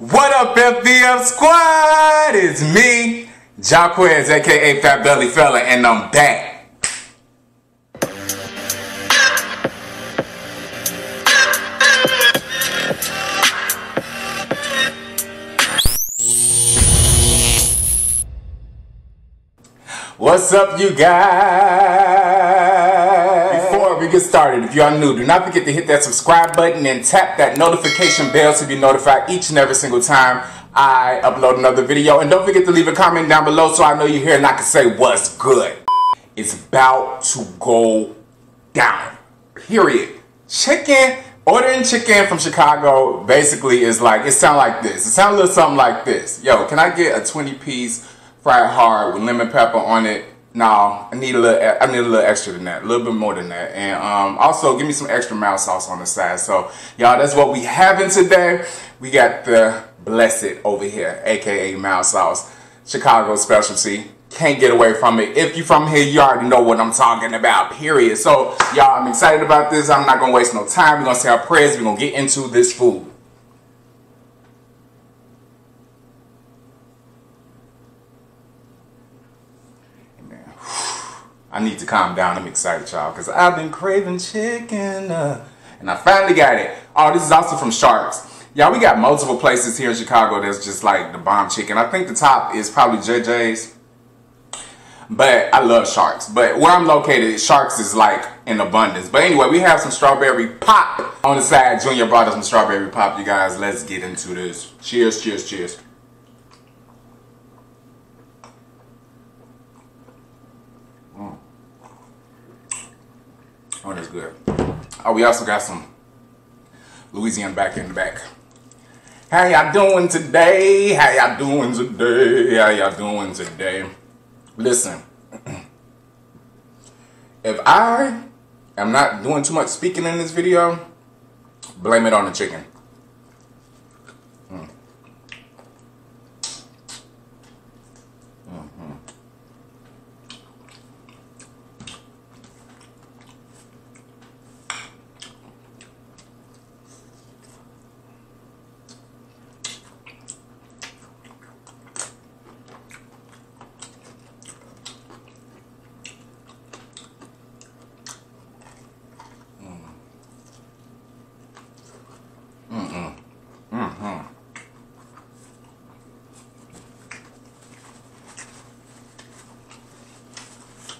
What up, FBF Squad? It's me, Jacques, aka Fat Belly Fella, and I'm back. What's up, you guys? Get started, if you are new, do not forget to hit that subscribe button and tap that notification bell to be notified each and every single time I upload another video. And don't forget to leave a comment down below so I know you're here and I can say what's good. It's about to go down. Period. Chicken, ordering chicken from Chicago basically is like, it sounds like this. It sounds a little something like this. Yo, can I get a 20 piece fried hard with lemon pepper on it. No, I need a little. I need a little extra than that, a little bit more than that, and um, also give me some extra mild sauce on the side. So, y'all, that's what we having today. We got the blessed over here, aka mild sauce, Chicago specialty. Can't get away from it. If you from here, you already know what I'm talking about. Period. So, y'all, I'm excited about this. I'm not gonna waste no time. We're gonna say our prayers. We're gonna get into this food. I need to calm down. I'm excited, y'all, because I've been craving chicken. Uh, and I finally got it. Oh, this is also from Sharks. Y'all, we got multiple places here in Chicago that's just like the bomb chicken. I think the top is probably JJ's. But I love Sharks. But where I'm located, Sharks is like in abundance. But anyway, we have some strawberry pop on the side. Junior brought us some strawberry pop, you guys. Let's get into this. Cheers, cheers, cheers. Oh, good. Oh, we also got some Louisiana back in the back. How y'all doing today? How y'all doing today? How y'all doing today? Listen, if I am not doing too much speaking in this video, blame it on the chicken.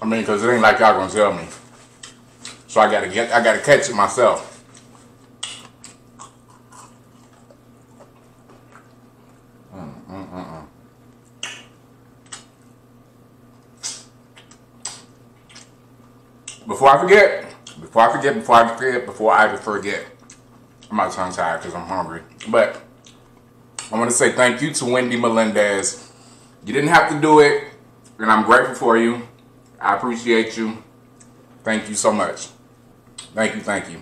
I mean, cause it ain't like y'all gonna tell me. So I gotta get, I gotta catch it myself. Mm, mm, mm, before I forget, before I forget, before I forget, before I forget, I'm not tongue tired because I'm hungry. But I want to say thank you to Wendy Melendez. You didn't have to do it, and I'm grateful for you. I appreciate you. Thank you so much. Thank you, thank you.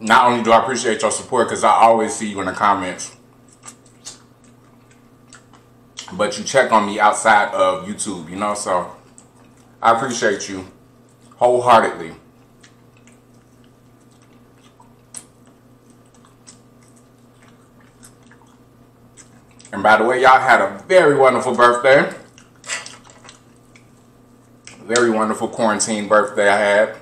Not only do I appreciate your support, because I always see you in the comments, but you check on me outside of YouTube, you know, so I appreciate you wholeheartedly. And by the way, y'all had a very wonderful birthday. Very wonderful quarantine birthday I had.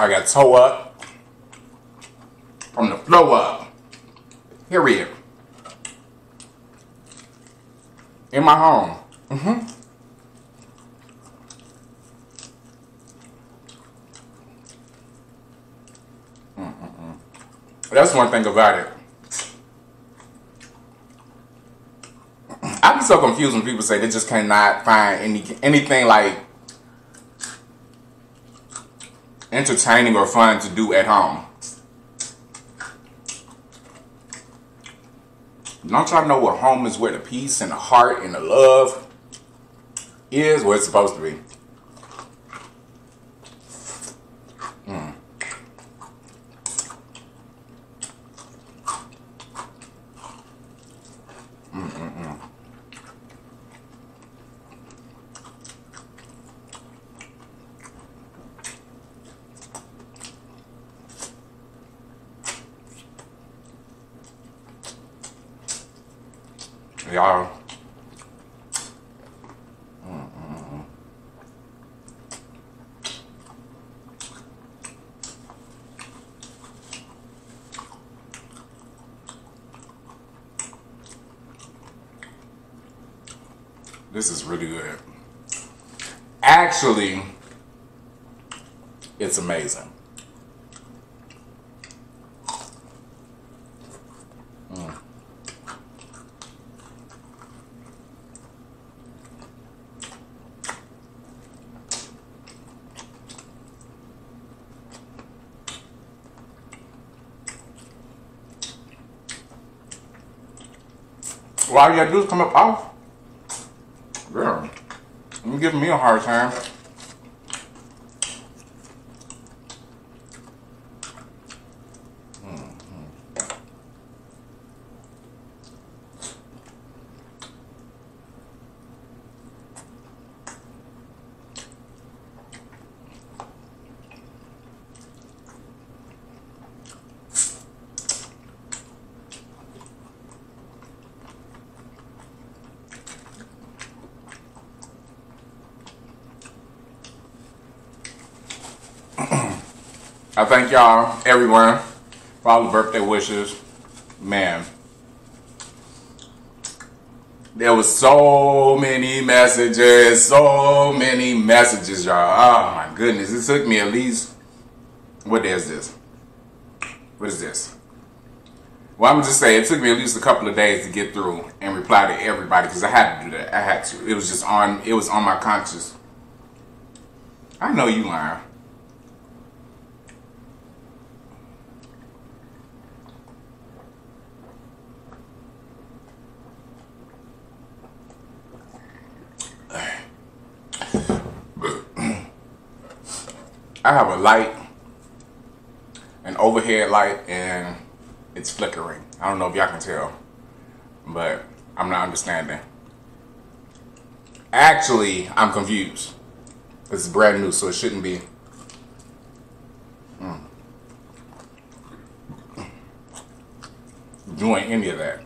I got toe up from the flow up. Period. in my home. Mm-hmm. That's one thing about it. I be so confused when people say they just cannot find any anything like entertaining or fun to do at home. Don't y'all know what home is where the peace and the heart and the love is where it's supposed to be. Y'all. This is really good. Actually, it's amazing. Mm. Why you gotta come up off. Giving me a hard time. I thank y'all, everyone, for all the birthday wishes. Man, there was so many messages, so many messages, y'all. Oh my goodness, it took me at least, what day is this? What is this? Well, I'm just saying, it took me at least a couple of days to get through and reply to everybody because I had to do that. I had to. It was just on, it was on my conscience. I know you lying. I have a light, an overhead light, and it's flickering. I don't know if y'all can tell, but I'm not understanding. Actually, I'm confused. This is brand new, so it shouldn't be. Mm, doing any of that.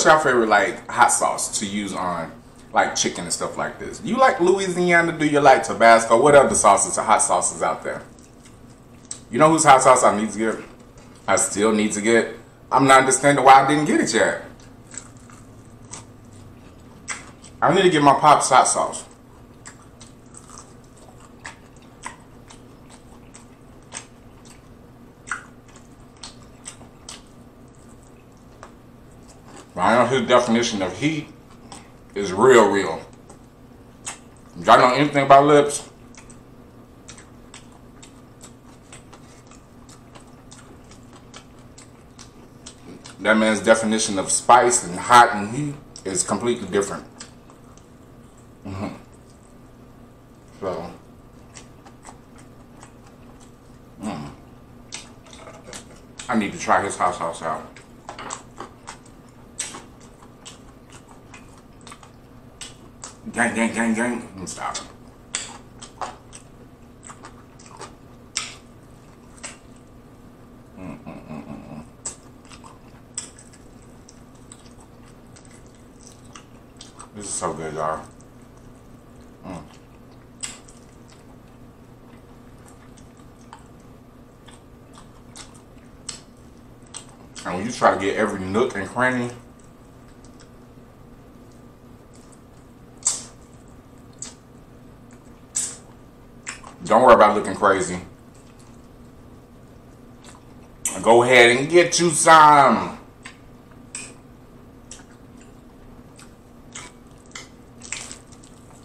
What's your favorite like hot sauce to use on like chicken and stuff like this? Do You like Louisiana? Do you like Tabasco? What other sauces or hot sauces out there? You know whose hot sauce I need to get? I still need to get. I'm not understanding why I didn't get it yet. I need to get my pop's hot sauce. I know his definition of heat is real, real. Y'all know anything about lips? That man's definition of spice and hot and heat is completely different. Mm -hmm. So, mm. I need to try his hot sauce out. Gang, gang, gang, gang. And stop. Mm, mm, mm, this is so good, y'all. Mm. And when you try to get every nook and cranny Don't worry about looking crazy. Go ahead and get you some.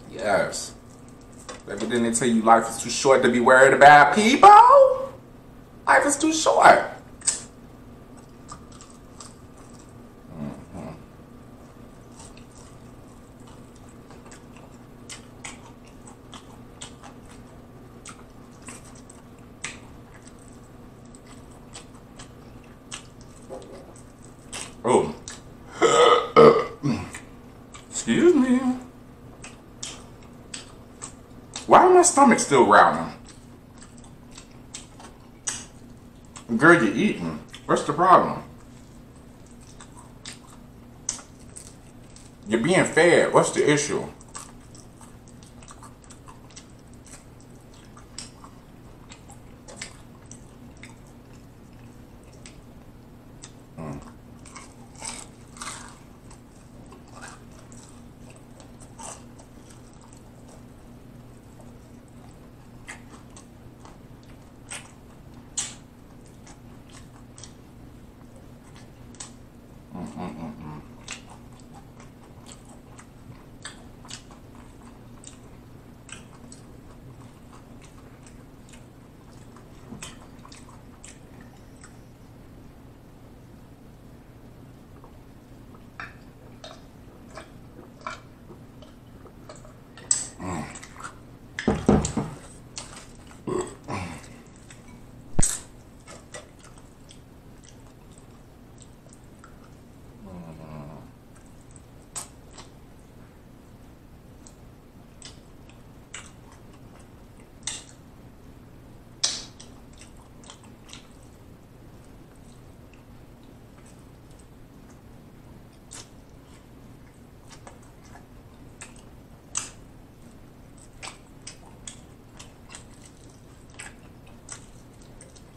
Yes. But then they tell you life is too short to be worried about people. Life is too short. Oh. Excuse me. Why my stomach still growling? Girl, you're eating. What's the problem? You're being fed. What's the issue?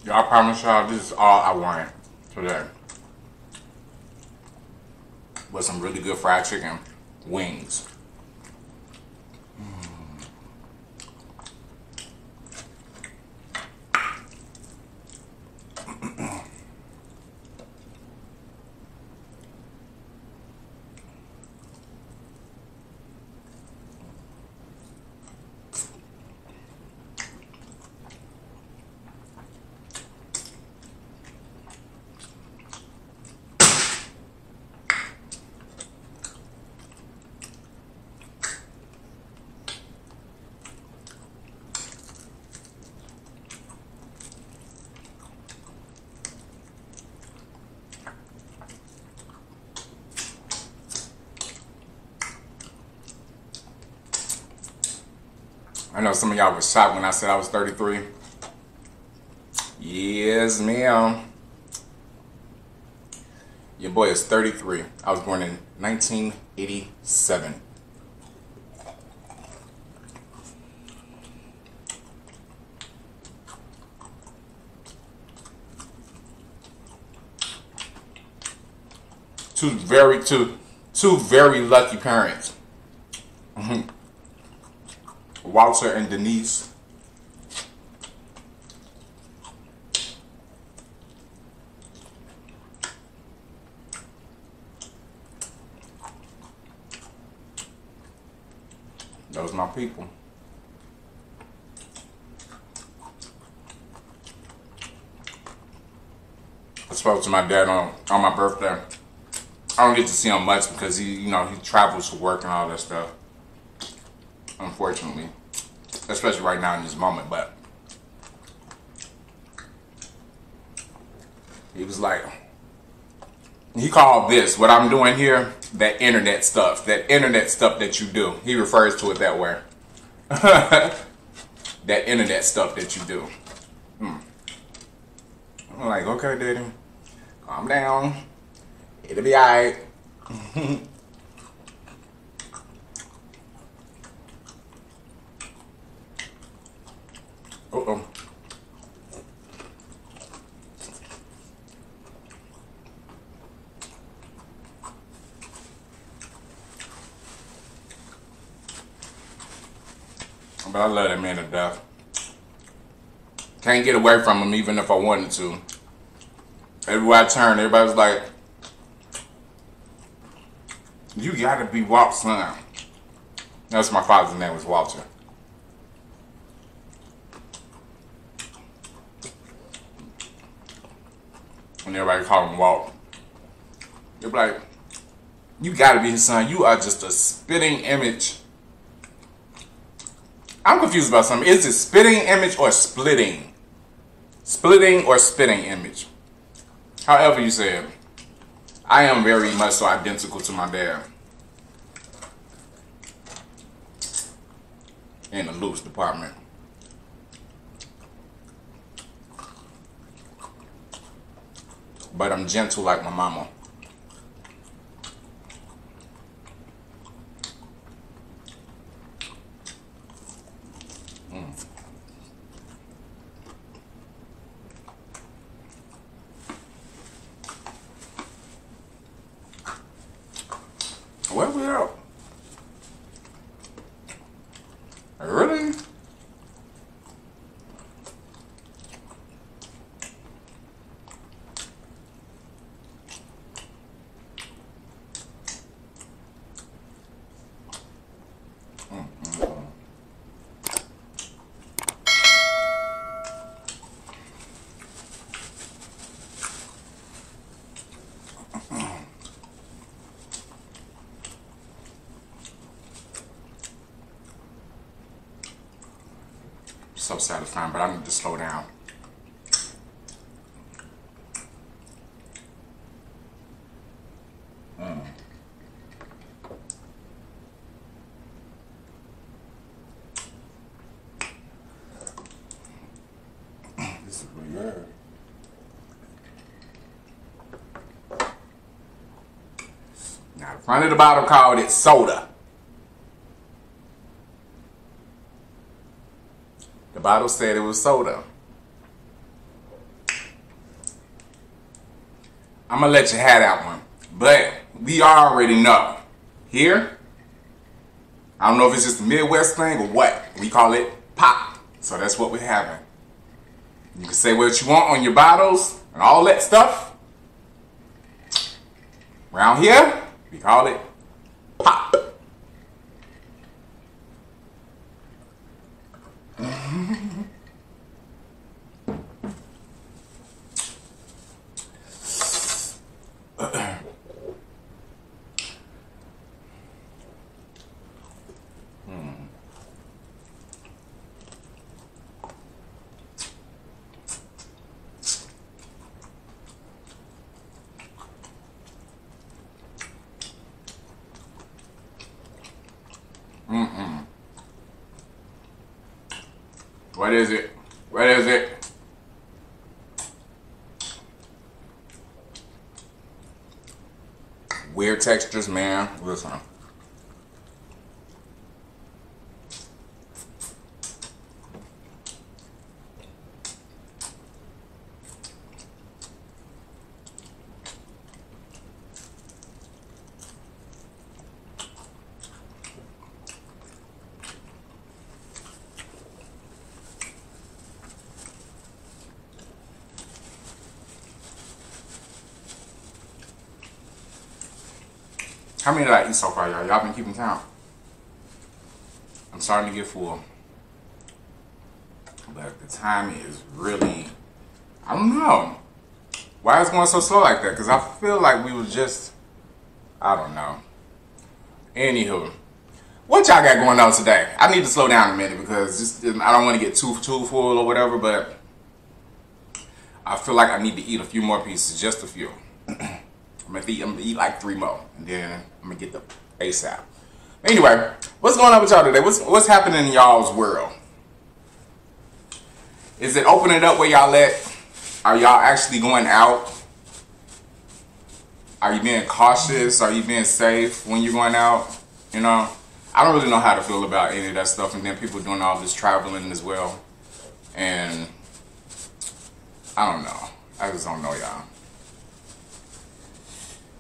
Y'all promise y'all this is all I want today. With some really good fried chicken wings. I know some of y'all was shocked when I said I was 33. Yes, ma'am. Your boy is 33. I was born in 1987. Two very two two very lucky parents. Mm-hmm. Walter and Denise. Those are my people. I spoke to my dad on, on my birthday. I don't get to see him much because he, you know, he travels for work and all that stuff. Unfortunately especially right now in this moment. But he was like, he called this what I'm doing here that internet stuff, that internet stuff that you do. He refers to it that way. that internet stuff that you do. Hmm. I'm like, okay, daddy, calm down. It'll be alright. Uh-oh. But I love that man to death. Can't get away from him even if I wanted to. Everywhere I turn, everybody's like, you gotta be Walt's son. That's my father's name was Walter. And everybody call him Walt. They're like, you gotta be his son. You are just a spitting image. I'm confused about something. Is it spitting image or splitting? Splitting or spitting image? However you say it. I am very much so identical to my dad. In the loose department. But I'm gentle like my mama. Where we at? Really? Satisfying, but I need to slow down. Mm. this is good. Now, the front of the bottle called it soda. Bottle said it was soda. I'm gonna let you have that one. But we already know. Here, I don't know if it's just a Midwest thing or what. We call it pop. So that's what we're having. You can say what you want on your bottles and all that stuff. Around here, we call it pop. What is it? What is it? Weird textures, man. Listen. How many did I eat so far, y'all? Y'all been keeping count? I'm starting to get full. But the time is really, I don't know. Why is going so slow like that? Because I feel like we was just, I don't know. Anywho, what y'all got going on today? I need to slow down a minute because just, I don't want to get too, too full or whatever, but I feel like I need to eat a few more pieces, just a few. I'm eat, I'm gonna eat like three more, and then I'm gonna get the ASAP. Anyway, what's going on with y'all today? What's what's happening in y'all's world? Is it opening up where y'all at? Are y'all actually going out? Are you being cautious? Are you being safe when you're going out? You know, I don't really know how to feel about any of that stuff, and then people doing all this traveling as well, and I don't know. I just don't know,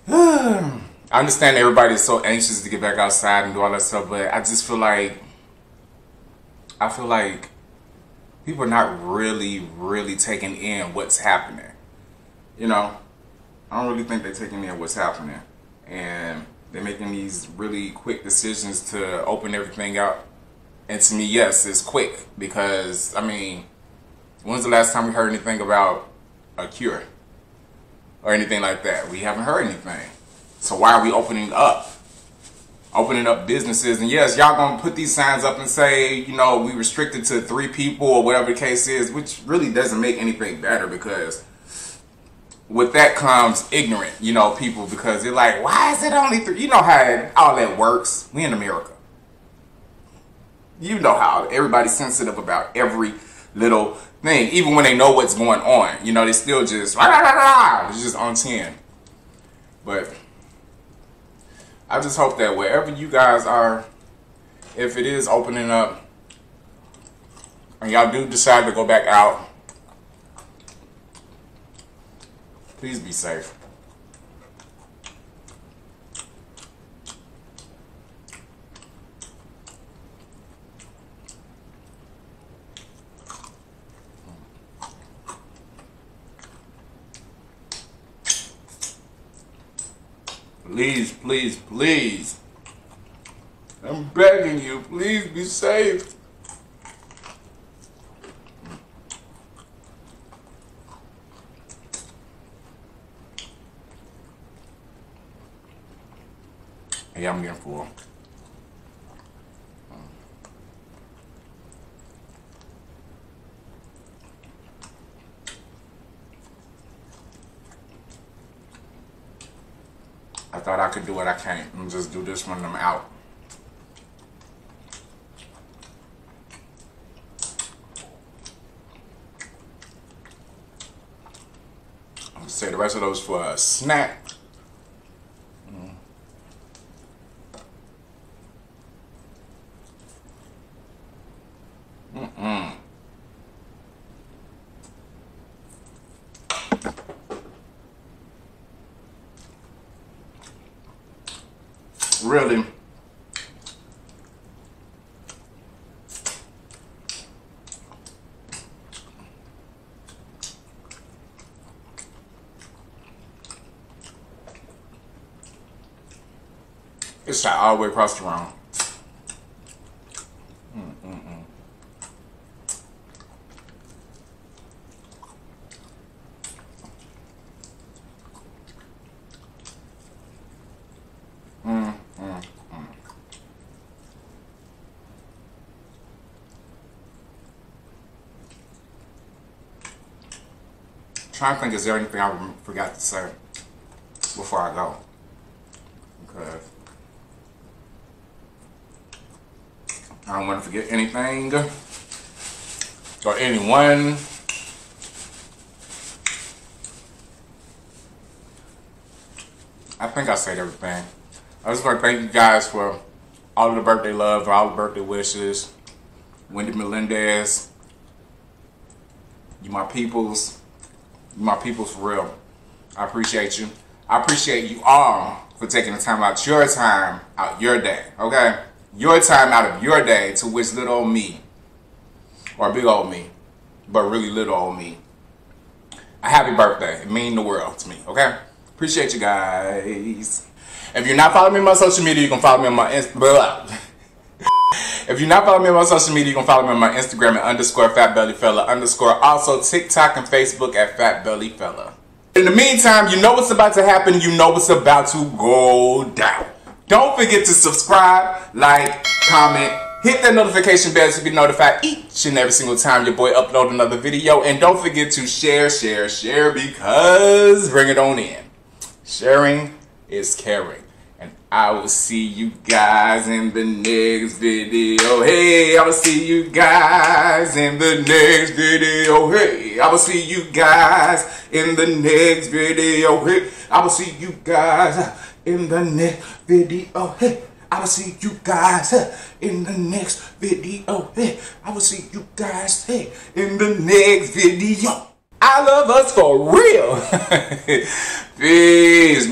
y'all. I understand everybody is so anxious to get back outside and do all that stuff, but I just feel like I feel like people are not really, really taking in what's happening. You know, I don't really think they're taking in what's happening, and they're making these really quick decisions to open everything up. And to me, yes, it's quick because I mean, when's the last time we heard anything about a cure? or anything like that. We haven't heard anything. So why are we opening up? Opening up businesses. And yes, y'all gonna put these signs up and say, you know, we restricted to three people or whatever the case is, which really doesn't make anything better because with that comes ignorant, you know, people because they're like, why is it only three? You know how all that works. We in America. You know how everybody's sensitive about every little thing, even when they know what's going on. You know, they still just rah, rah, rah, it's just on ten. But I just hope that wherever you guys are, if it is opening up, and y'all do decide to go back out Please be safe. Please, please, please. I'm begging you, please be safe. Yeah, I'm getting full. I thought I could do it, I can't. I'm just do this when I'm out. I'm gonna say the rest of those for a snack. really it's shot all the way across the room. Mm, mm, mm, trying to think, is there anything I forgot to say before I go? Okay. I don't want to forget anything or anyone. I think I said everything. I just want to thank you guys for all of the birthday love, all the birthday wishes. Wendy Melendez, you my peoples you my peoples for real. I appreciate you. I appreciate you all for taking the time out your time out your day, okay? Your time out of your day to wish little old me or big old me, but really little old me a happy birthday. It means the world to me, okay? Appreciate you guys. If you're not following me on my social media, you can follow me on my Instagram. If you're not following me on my social media, you can follow me on my Instagram at underscore fatbellyfella underscore. Also TikTok and Facebook at fatbellyfella. In the meantime, you know what's about to happen. You know what's about to go down. Don't forget to subscribe, like, comment, hit that notification bell to be notified each and every single time your boy upload another video. And don't forget to share, share, share because bring it on in. Sharing is caring. And I will see you guys in the next video. Hey, I will see you guys in the next video. Hey, I will see you guys in the next video. Hey, I will see you guys in the next video. Hey, I will see you guys in the next video. Hey, I will see you guys hey, in the next video. I love us for real. Peace.